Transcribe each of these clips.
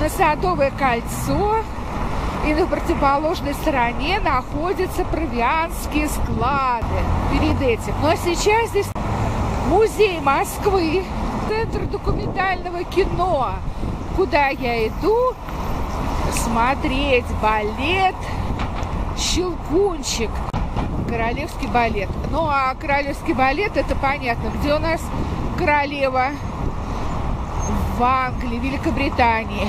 на Садовое кольцо, и на противоположной стороне находятся провианские склады перед этим. Но сейчас здесь музей Москвы, центр документального кино, куда я иду смотреть балет «Щелкунчик». Королевский балет. Ну, а королевский балет, это понятно, где у нас королева в Англии, Великобритании.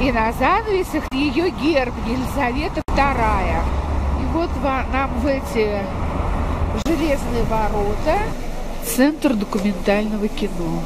И на занавесах ее герб Елизавета II. И вот нам в эти железные ворота Центр документального кино.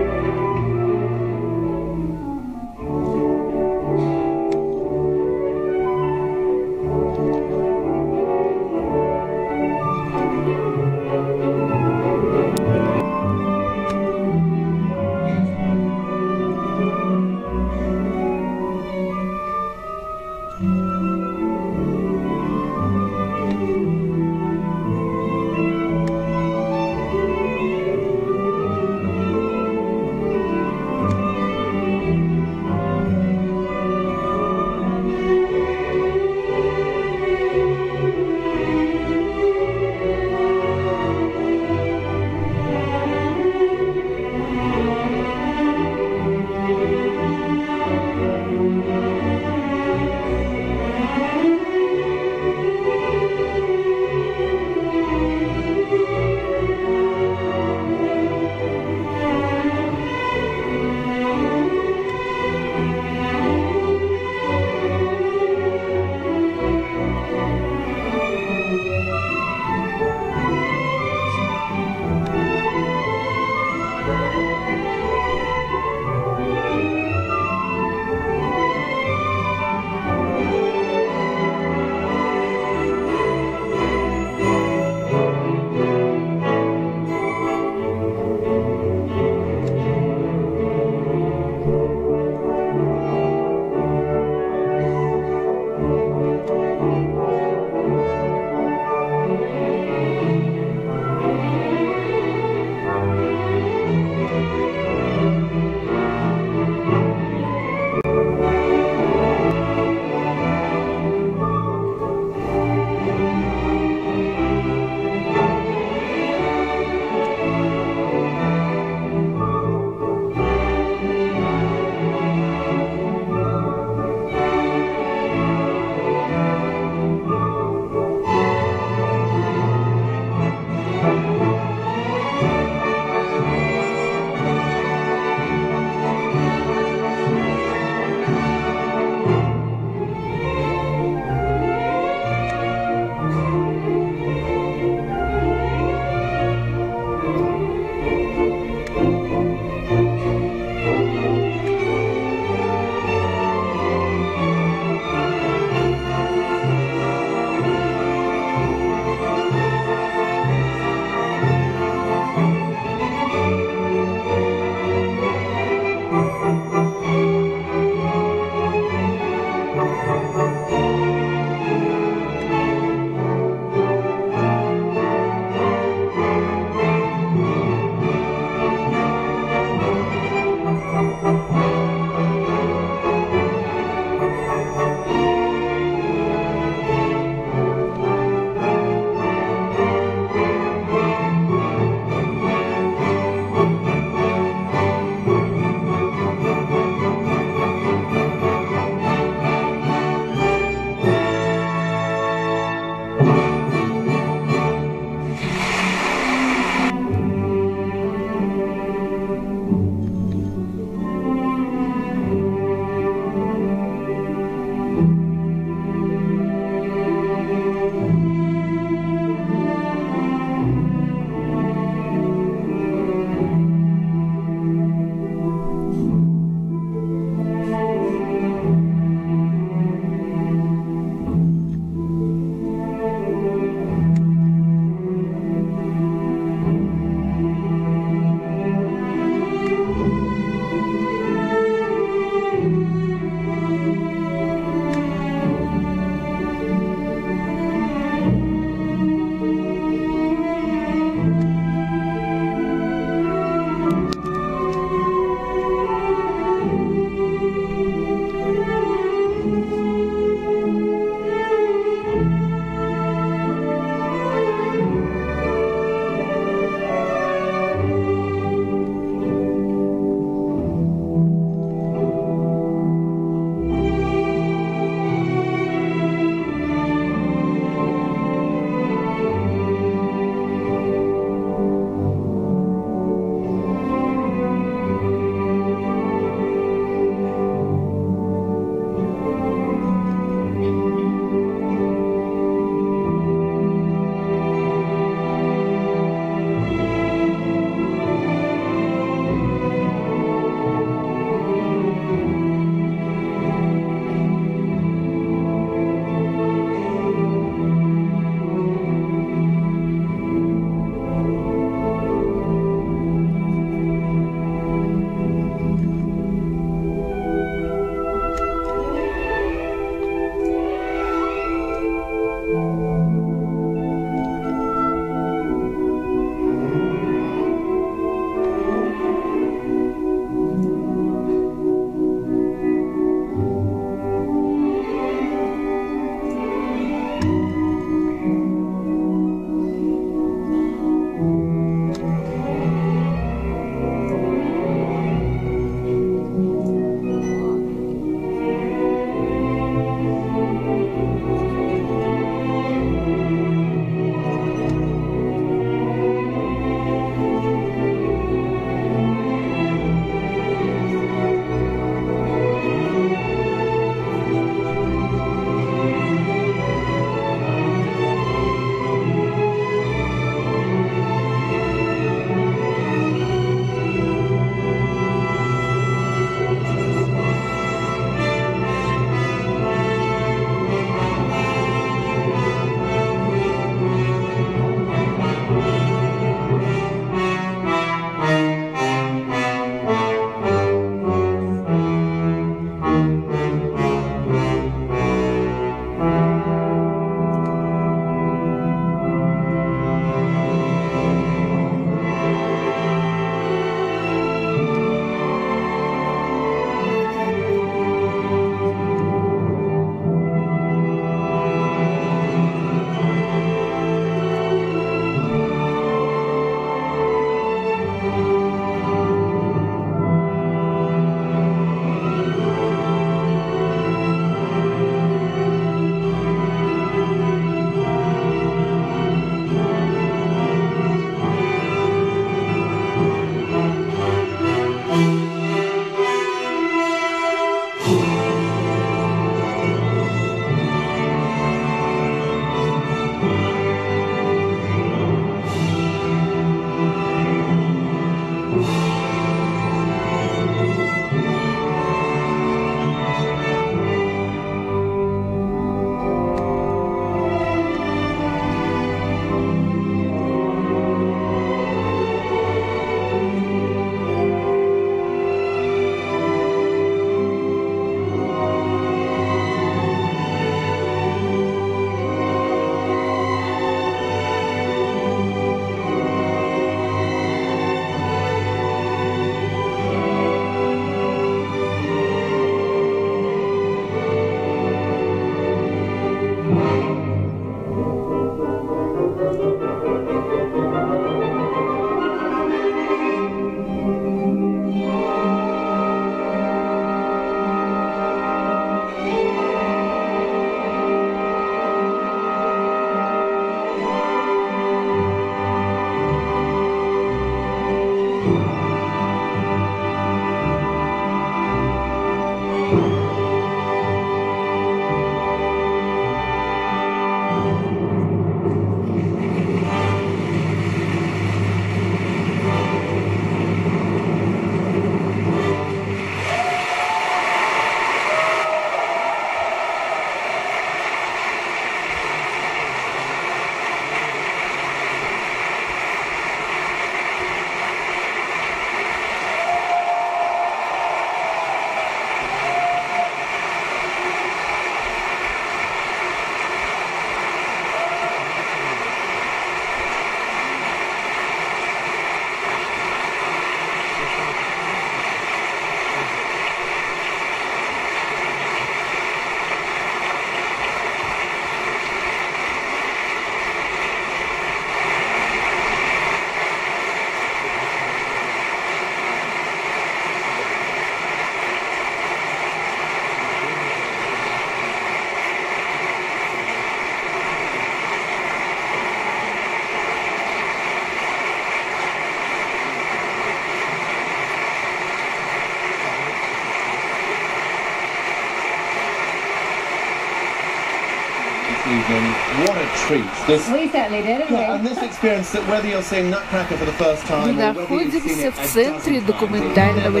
Treat! This, We certainly did, didn't yeah, and we? this experience that whether you're seeing Nutcracker for the first time or whether you've seen it в центре кино. Документального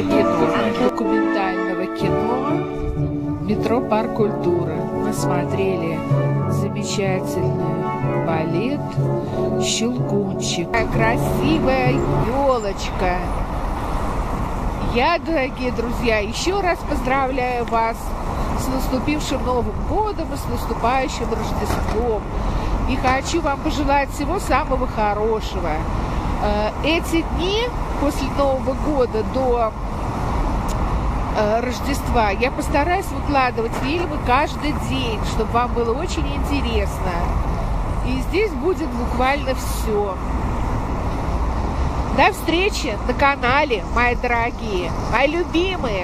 кино метро Парк культуры. Мы смотрели замечательный балет «Щелкунчик». Какая красивая елочка. Я, дорогие друзья, еще раз поздравляю вас с наступившим Новым годом и с наступающим Рождеством. И хочу вам пожелать всего самого хорошего. Э, Эти дни после Нового года до э, Рождества я постараюсь выкладывать фильмы каждый день, чтобы вам было очень интересно. И здесь будет буквально все. До встречи на канале, мои дорогие, мои любимые.